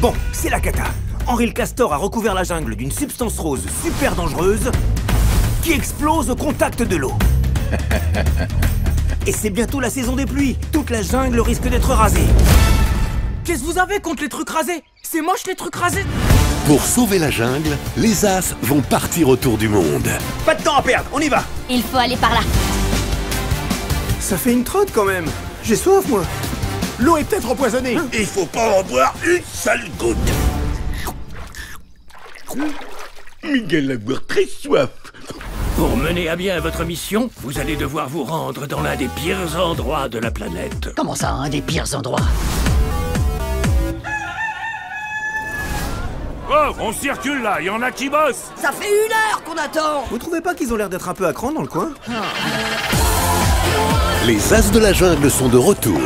Bon, c'est la cata. Henri le Castor a recouvert la jungle d'une substance rose super dangereuse qui explose au contact de l'eau. Et c'est bientôt la saison des pluies. Toute la jungle risque d'être rasée. Qu'est-ce que vous avez contre les trucs rasés? C'est moche les trucs rasés Pour sauver la jungle, les As vont partir autour du monde. Pas de temps à perdre, on y va Il faut aller par là. Ça fait une trotte quand même. J'ai soif, moi. L'eau est peut-être empoisonnée. Il faut pas en boire une seule goutte. Miguel va avoir très soif. Pour mener à bien votre mission, vous allez devoir vous rendre dans l'un des pires endroits de la planète. Comment ça, un des pires endroits? Oh, on circule là, il y en a qui bossent Ça fait une heure qu'on attend Vous trouvez pas qu'ils ont l'air d'être un peu à cran dans le coin? Les As de la jungle sont de retour.